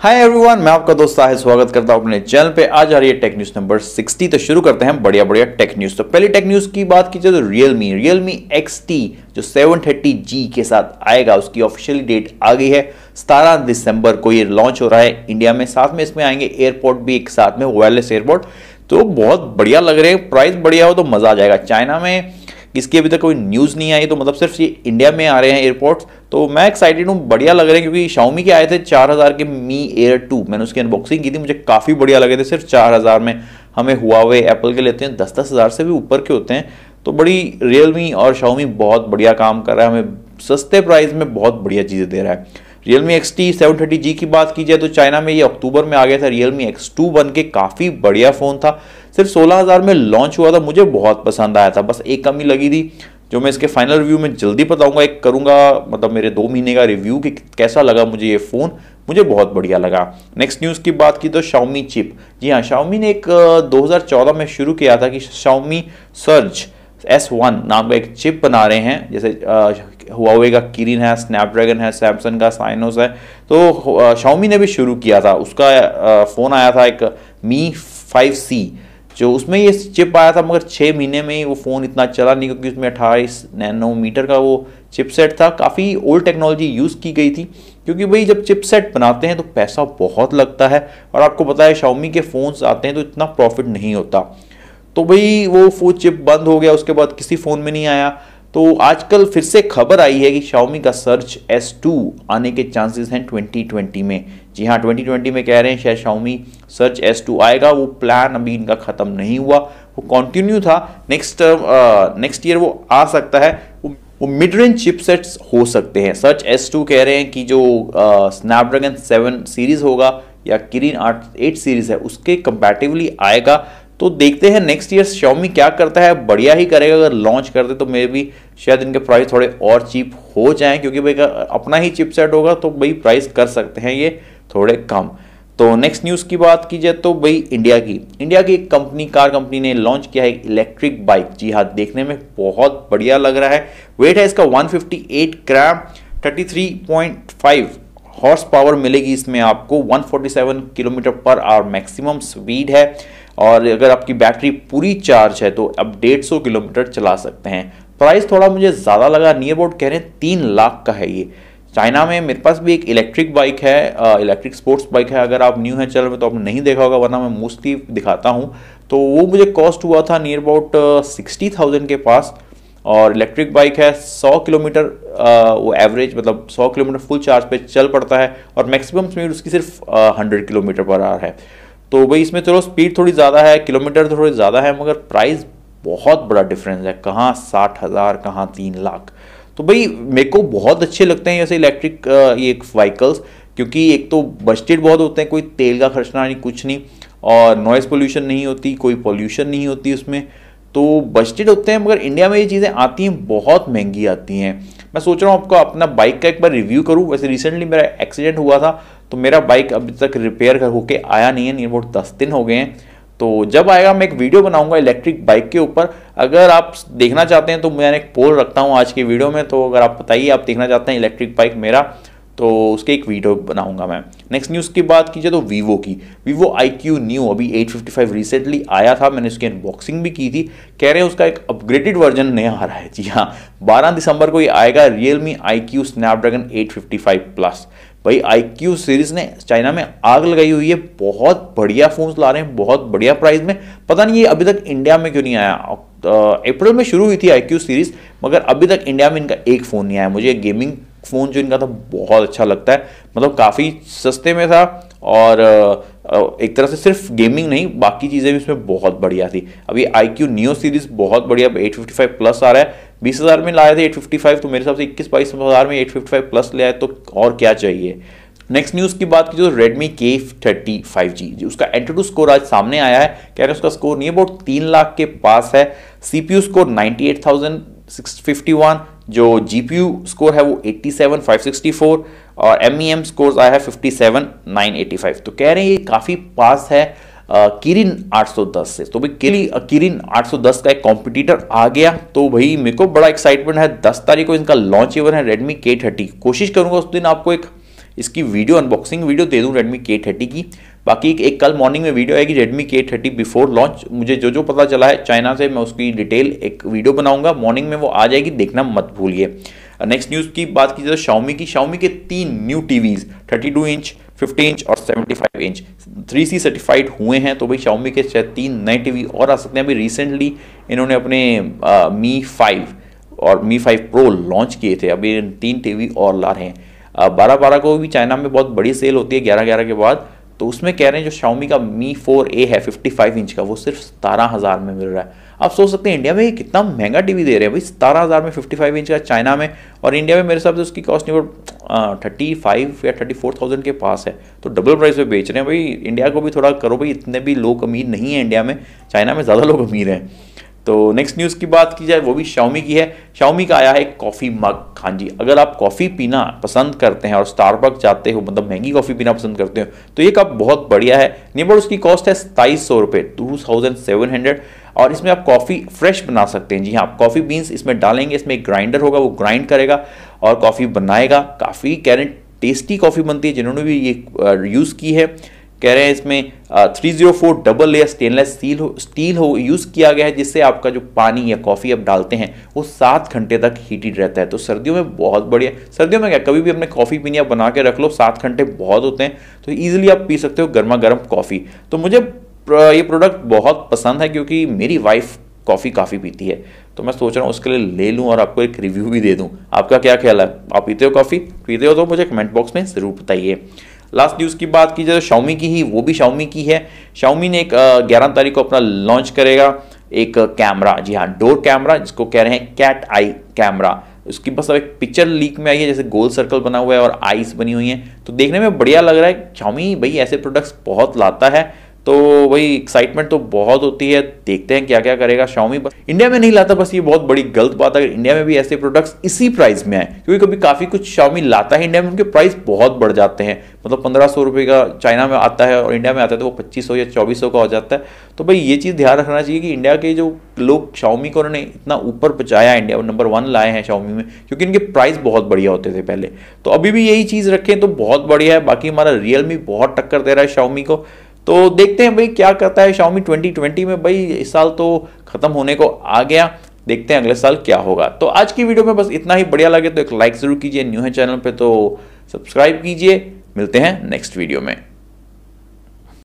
Hi everyone मैं आपका दोस्त साहिल स्वागत करता हूँ अपने चैनल पे। आज आ रही है टेक न्यूज़ नंबर 60 तो शुरू करते हैं बढ़िया बढ़िया टेक न्यूज़ तो पहली टेक न्यूज़ की बात की जाए तो रियलमी रियलमी टी जो 730G के साथ आएगा, उसकी ऑफिशियली डेट आ गई है। सतारह दिसंबर को ये लॉन्च हो रहा है इंडिया में। साथ में इसमें आएँगे एयरपोर्ट भी एक साथ में वायरलेस एयरपोर्ट तो बहुत बढ़िया लग रहे हैं प्राइस बढ़िया हो तो मज़ा आ जाएगा। चाइना में इसकी अभी तक कोई न्यूज़ नहीं आई तो मतलब सिर्फ़ ये इंडिया में आ रहे हैं एयरपोर्ट्स तो मैं एक्साइटेड हूँ, बढ़िया लग रहे हैं, क्योंकि शाउमी के आए थे चार हज़ार के मी एयर टू मैंने उसकी अनबॉक्सिंग की थी, मुझे काफ़ी बढ़िया लगे थे, सिर्फ़ चार हज़ार में हमें हुआ हुए एप्पल के लेते हैं, दस दस हज़ार से भी ऊपर के होते हैं तो बड़ी रियलमी और शाउमी बहुत बढ़िया काम कर रहा है, हमें सस्ते प्राइस में बहुत बढ़िया चीज़ें दे रहा है। Realme X T seven thirty G की बात की जाए तो चाइना में ये अक्टूबर में आ गया था। रियलमी एक्स टू बन के काफ़ी बढ़िया फ़ोन था। सिर्फ़ सोलह हज़ार में लॉन्च हुआ था। मुझे बहुत पसंद आया था। बस एक कमी लगी थी, जो मैं इसके फाइनल रिव्यू में जल्दी बताऊँगा। एक करूँगा मतलब मेरे दो महीने का रिव्यू कि कैसा लगा मुझे ये फ़ोन मुझे बहुत बढ़िया लगा। नेक्स्ट न्यूज़ की बात की तो शाओमी चिप जी हाँ शाओमी ने एक 2014 में शुरू किया था कि शाओमी सर्ज एस वन नाम का एक चिप बना रहे हैं, जैसे हुआवे का किरिन है स्नैपड्रैगन है सैमसंग का साइनोस है। तो शाओमी ने भी शुरू किया था। उसका फ़ोन आया था एक मी फाइव सी जो उसमें ये चिप आया था, मगर छः महीने में ही वो फ़ोन इतना चला नहीं, क्योंकि उसमें अट्ठाईस नैनोमीटर का वो चिपसेट था। काफ़ी ओल्ड टेक्नोलॉजी यूज़ की गई थी, क्योंकि भाई जब चिपसेट बनाते हैं तो पैसा बहुत लगता है। और आपको पता है शाउमी के फ़ोन्स आते हैं तो इतना प्रॉफिट नहीं होता। तो भाई वो फो चिप बंद हो गया उसके बाद किसी फ़ोन में नहीं आया। तो आजकल फिर से खबर आई है कि Xiaomi का सर्च S2 आने के चांसेस हैं 2020 में। जी हाँ 2020 में कह रहे हैं शायद Xiaomi सर्च S2 आएगा वो प्लान अभी इनका ख़त्म नहीं हुआ वो कंटिन्यू था। नेक्स्ट नेक्स्ट ईयर वो आ सकता है। वो, मिड रेंज चिपसेट्स हो सकते हैं। सर्च S2 कह रहे हैं कि जो स्नैपड्रैगन सेवन सीरीज़ होगा या किरिन आठ एट सीरीज़ है उसके कंपैटिबली आएगा। तो देखते हैं नेक्स्ट ईयर Xiaomi क्या करता है, बढ़िया ही करेगा, अगर लॉन्च कर दे तो मे भी शायद इनके प्राइस थोड़े और चीप हो जाएँ, क्योंकि भाई अपना ही चिपसेट होगा तो भाई प्राइस कर सकते हैं ये थोड़े कम। तो नेक्स्ट न्यूज़ की बात की जाए तो भाई इंडिया की। इंडिया की एक कंपनी कार कंपनी ने लॉन्च किया है इलेक्ट्रिक बाइक जी हाँ देखने में बहुत बढ़िया लग रहा है। वेट है इसका 158 ग्राम 33.5 हॉर्स पावर मिलेगी इसमें आपको। 147 kilometre per hour maximum speed है। और अगर आपकी बैटरी पूरी चार्ज है तो अब डेढ़ सौ किलोमीटर चला सकते हैं। प्राइस थोड़ा मुझे ज़्यादा लगा नियर अबाउट कह रहे हैं, तीन लाख का है ये। चाइना में मेरे पास भी एक इलेक्ट्रिक बाइक है इलेक्ट्रिक स्पोर्ट्स बाइक है। अगर आप न्यू है चैनल में तो आपने नहीं देखा होगा, वरना मैं मोस्टली दिखाता हूँ। तो वो मुझे कॉस्ट हुआ था नियर अबाउट सिक्सटी थाउज़ेंड के पास और इलेक्ट्रिक बाइक है 100 किलोमीटर वो एवरेज मतलब 100 किलोमीटर फुल चार्ज पे चल पड़ता है और मैक्सिमम स्पीड उसकी सिर्फ़ हंड्रेड किलोमीटर पर आर है। तो भाई इसमें चलो स्पीड थोड़ी ज़्यादा है किलोमीटर थोड़ी ज़्यादा है, मगर प्राइस बहुत बड़ा डिफरेंस है। कहाँ साठ हज़ार, कहाँ तीन लाख? तो भाई मेरे को बहुत अच्छे लगते हैं ऐसे इलेक्ट्रिक ये व्हीकल्स क्योंकि एक तो बजटेड बहुत होते हैं, कोई तेल का खर्चना नहीं, कुछ नहीं, और नॉइज़ पोल्यूशन नहीं होती, कोई पोल्यूशन नहीं होती उसमें। तो बजटेड होते हैं, मगर इंडिया में ये चीज़ें आती हैं, बहुत महँगी आती हैं। मैं सोच रहा हूँ आपको अपना बाइक का एक बार रिव्यू करूँ। वैसे रिसेंटली मेरा एक्सीडेंट हुआ था तो मेरा बाइक अभी तक रिपेयर होके आया नहीं है नियर अबाउट दस दिन हो गए हैं। तो जब आएगा, मैं एक वीडियो बनाऊँगा इलेक्ट्रिक बाइक के ऊपर। अगर आप देखना चाहते हैं तो मैंने एक पोल रखता हूँ आज की वीडियो में तो अगर आप बताइए, आप देखना चाहते हैं इलेक्ट्रिक बाइक मेरा तो उसके एक वीडियो बनाऊँगा मैं। नेक्स्ट न्यूज़ की बात कीजिए तो वीवो की। वीवो आई क्यू न्यू अभी 855 रिसेंटली आया था, मैंने उसकी अनबॉक्सिंग भी की थी। कह रहे हैं उसका एक अपग्रेडेड वर्जन नया आ रहा है। जी हाँ 12 दिसंबर को ये आएगा Realme I Q Snapdragon eight plus भाई आई क्यू सीरीज़ ने चाइना में आग लगाई हुई है, बहुत बढ़िया फोन्स ला रहे हैं, बहुत बढ़िया प्राइस में। पता नहीं ये अभी तक इंडिया में क्यों नहीं आया। अप्रैल में शुरू हुई थी आई क्यू सीरीज़ मगर अभी तक इंडिया में इनका एक फ़ोन नहीं आया। मुझे गेमिंग फ़ोन जो इनका था बहुत अच्छा लगता है। मतलब काफ़ी सस्ते में था और एक तरह से सिर्फ़ गेमिंग नहीं बाकी चीज़ें भी इसमें बहुत बढ़िया थी। अभी आई क्यू न्यू सीरीज़ बहुत बढ़िया एट फिफ्टी फाइव प्लस आ रहा है। बीस हज़ार में लाए थे एट फिफ्टी फाइव तो मेरे हिसाब से इक्कीस बाईस हज़ार में एट फिफ्टी फाइव प्लस ले आए तो और क्या चाहिए? नेक्स्ट न्यूज़ की बात की जो फाइव जी जी उसका एंटीटू स्कोर आज सामने आया है। कह रहे हैं उसका स्कोर नहीं है बहुत तीन लाख के पास है। सीपीयू स्कोर 98,651 जो जी स्कोर है वो 87,564 और एम ई एम स्कोर आया है 57,985 तो कह रहे हैं ये काफ़ी पास है आ, किरिन 810 से तो भाई केली किरिन आठ किरिन 810 का एक कॉम्पिटिटर आ गया। तो भाई मेरे को बड़ा एक्साइटमेंट है 10 तारीख को इनका लॉन्च इवन है रेडमी के थर्टी कोशिश करूँगा उस दिन आपको एक इसकी वीडियो अनबॉक्सिंग वीडियो दे दूँ रेडमी के थर्टी की। बाकी एक कल मॉर्निंग में वीडियो आएगी Redmi K thirty before launch मुझे जो जो पता चला है चाइना से, मैं उसकी डिटेल एक वीडियो बनाऊँगा। मॉर्निंग में वो आ जाएगी, देखना मत भूलिए। नेक्स्ट न्यूज़ की बात की जाए शाउमी की। शाउमी के तीन न्यू टीवीज 32 इंच 50 इंच और 75 इंच 3C सर्टिफाइड हुए हैं। तो भाई शाउमी के शायद तीन नए टीवी और आ सकते हैं। अभी रिसेंटली इन्होंने अपने मी फाइव और मी फाइव प्रो लॉन्च किए थे। अभी तीन टीवी और ला रहे हैं। बारह बारह को भी चाइना में बहुत बड़ी सेल होती है, ग्यारह ग्यारह के बाद। तो उसमें कह रहे हैं जो शाउमी का मी फोर ए है 55 इंच का, वो सिर्फ़ सतारह हज़ार में मिल रहा है। आप सोच सकते हैं इंडिया में ये कितना महँगा टीवी दे रहे हैं भाई, सतारह हज़ार में 55 इंच का चाइना में, और इंडिया में मेरे हिसाब से उसकी कॉस्ट नहीं थर्टी फाइव या थर्टी फोर थाउज़ेंड के पास है। तो डबल प्राइस पे बेच रहे हैं भाई इंडिया को भी थोड़ा करो भाई, इतने भी लोग अमीर नहीं है इंडिया में चाइना में ज़्यादा लोग अमीर हैं। तो नेक्स्ट न्यूज़ की बात की जाए, वो भी शाउमी की है। शाउमी का आया है कॉफ़ी मग हाँ जी। अगर आप कॉफ़ी पीना पसंद करते हैं और स्टारबक जाते हो मतलब महँगी कॉफ़ी पीना पसंद करते हो तो ये कप बहुत बढ़िया है। नियर उसकी कॉस्ट है सताईस सौ रुपये टू थाउज़ेंड सेवन हंड्रेड और इसमें आप कॉफ़ी फ्रेश बना सकते हैं। जी हाँ आप कॉफ़ी बीन्स इसमें डालेंगे, इसमें एक ग्राइंडर होगा, वो ग्राइंड करेगा और कॉफ़ी बनाएगा। काफ़ी कैरेंट टेस्टी कॉफ़ी बनती है, जिन्होंने भी ये यूज़ की है। कह रहे हैं इसमें three zero four double layer stainless steel हो स्टील हो यूज़ किया गया है, जिससे आपका जो पानी या कॉफ़ी आप डालते हैं, वो सात घंटे तक हीटेड रहता है। तो सर्दियों में बहुत बढ़िया, सर्दियों में क्या, कभी भी अपने कॉफ़ी पीनी आप बना के रख लो, सात घंटे बहुत होते हैं तो ईजिली आप पी सकते हो गर्मा गर्म कॉफ़ी तो मुझे ये प्रोडक्ट बहुत पसंद है, क्योंकि मेरी वाइफ कॉफ़ी काफ़ी पीती है। तो मैं सोच रहा हूँ उसके लिए ले लूँ और आपको एक रिव्यू भी दे दूँ। आपका क्या ख्याल है? आप पीते हो कॉफ़ी पीते हो तो मुझे कमेंट बॉक्स में ज़रूर बताइए। लास्ट न्यूज़ की बात की जाए शाउमी की ही, वो भी शाउमी की है। शाउमी ने एक ग्यारह तारीख को अपना लॉन्च करेगा एक कैमरा जी हाँ डोर कैमरा जिसको कह रहे हैं कैट आई कैमरा उसकी बस अब एक पिक्चर लीक में आई है, जैसे गोल सर्कल बना हुआ है और आइस बनी हुई है। तो देखने में बढ़िया लग रहा है। शाउमी भाई ऐसे प्रोडक्ट्स बहुत लाता है। तो वही एक्साइटमेंट तो बहुत होती है, देखते हैं क्या क्या करेगा शाओमी बस इंडिया में नहीं लाता, बस ये बहुत बड़ी गलत बात है। अगर इंडिया में भी ऐसे प्रोडक्ट्स इसी प्राइस में आए, क्योंकि कभी काफ़ी कुछ शाओमी लाता है इंडिया में, उनके प्राइस बहुत बढ़ जाते हैं। मतलब पंद्रह सौ रुपये का चाइना में आता है और इंडिया में आता है तो वो पच्चीस सौ या चौबीस सौ का हो जाता है। तो भाई ये चीज़ ध्यान रखना चाहिए कि इंडिया के जो लोग शाओमी को उन्होंने इतना ऊपर पहुँचाया इंडिया नंबर वन लाए हैं शाओमी में, क्योंकि इनके प्राइस बहुत बढ़िया होते थे पहले। तो अभी भी यही चीज़ रखें तो बहुत बढ़िया है, बाकी हमारा रियलमी बहुत टक्कर दे रहा है शाओमी को। तो देखते हैं भाई क्या करता है शाओमी 2020 में। भाई, इस साल तो खत्म होने को आ गया। देखते हैं अगले साल क्या होगा। तो आज की वीडियो में बस इतना ही। बढ़िया लगे तो एक लाइक ज़रूर कीजिए। न्यू है चैनल पर तो सब्सक्राइब कीजिए। मिलते हैं नेक्स्ट वीडियो में।